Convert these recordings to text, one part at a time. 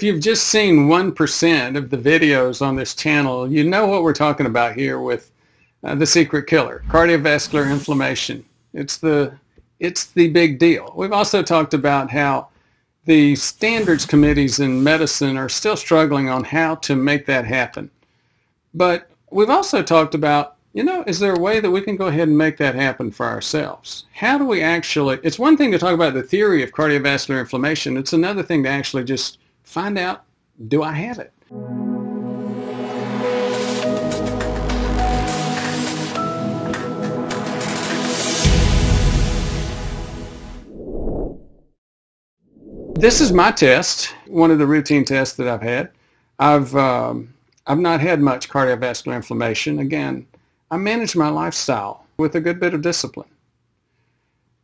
if you've just seen 1% of the videos on this channel, you know what we're talking about here with uh, the secret killer, cardiovascular inflammation. It's the, it's the big deal. We've also talked about how the standards committees in medicine are still struggling on how to make that happen. But we've also talked about, you know, is there a way that we can go ahead and make that happen for ourselves? How do we actually, it's one thing to talk about the theory of cardiovascular inflammation. It's another thing to actually just find out, do I have it? This is my test, one of the routine tests that I've had. I've, um, I've not had much cardiovascular inflammation. Again, I manage my lifestyle with a good bit of discipline.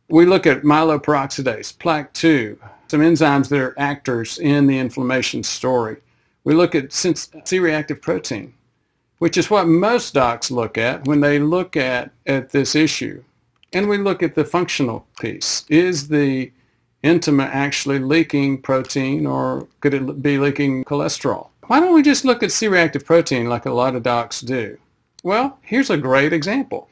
We look at myeloperoxidase, plaque 2, some enzymes that are actors in the inflammation story. We look at C-reactive protein, which is what most docs look at when they look at, at this issue. And we look at the functional piece. Is the intima actually leaking protein or could it be leaking cholesterol? Why don't we just look at C-reactive protein like a lot of docs do? Well, here's a great example.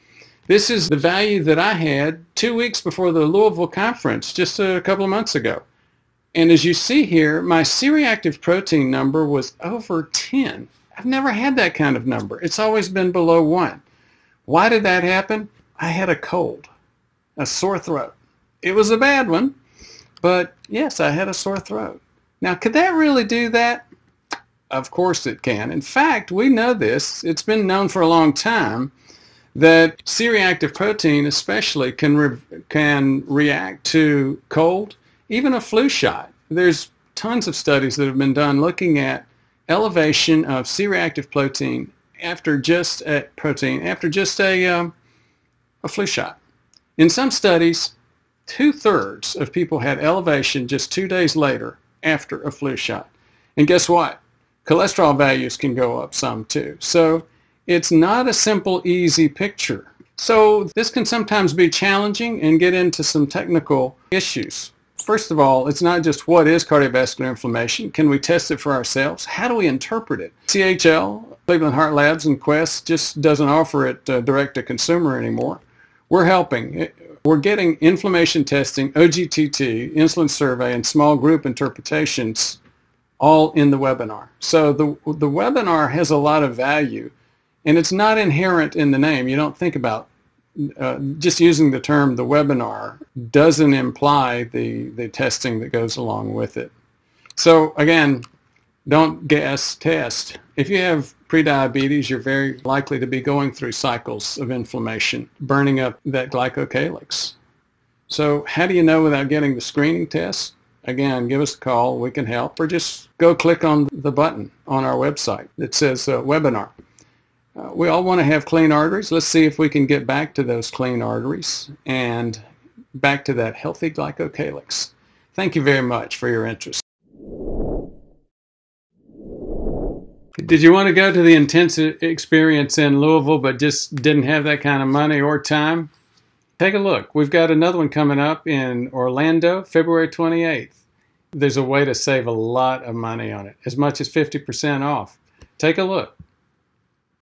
This is the value that I had two weeks before the Louisville conference just a couple of months ago. And as you see here, my C-reactive protein number was over 10. I've never had that kind of number. It's always been below 1. Why did that happen? I had a cold, a sore throat. It was a bad one, but yes, I had a sore throat. Now, could that really do that? Of course it can. In fact, we know this. It's been known for a long time that C-reactive protein especially can, re can react to cold even a flu shot. There's tons of studies that have been done looking at elevation of C-reactive protein after just a protein after just a, um, a flu shot. In some studies, two-thirds of people had elevation just two days later after a flu shot. And guess what? Cholesterol values can go up some too. So it's not a simple, easy picture. So this can sometimes be challenging and get into some technical issues first of all, it's not just what is cardiovascular inflammation. Can we test it for ourselves? How do we interpret it? CHL, Cleveland Heart Labs, and Quest just doesn't offer it uh, direct to consumer anymore. We're helping. We're getting inflammation testing, OGTT, insulin survey, and small group interpretations all in the webinar. So the, the webinar has a lot of value, and it's not inherent in the name. You don't think about uh, just using the term the webinar doesn't imply the, the testing that goes along with it. So again, don't guess, test. If you have prediabetes, you're very likely to be going through cycles of inflammation, burning up that glycocalyx. So how do you know without getting the screening test? Again, give us a call. We can help. Or just go click on the button on our website that says uh, webinar. Uh, we all want to have clean arteries. Let's see if we can get back to those clean arteries and back to that healthy glycocalyx. Thank you very much for your interest. Did you want to go to the intensive experience in Louisville but just didn't have that kind of money or time? Take a look. We've got another one coming up in Orlando, February 28th. There's a way to save a lot of money on it, as much as 50% off. Take a look.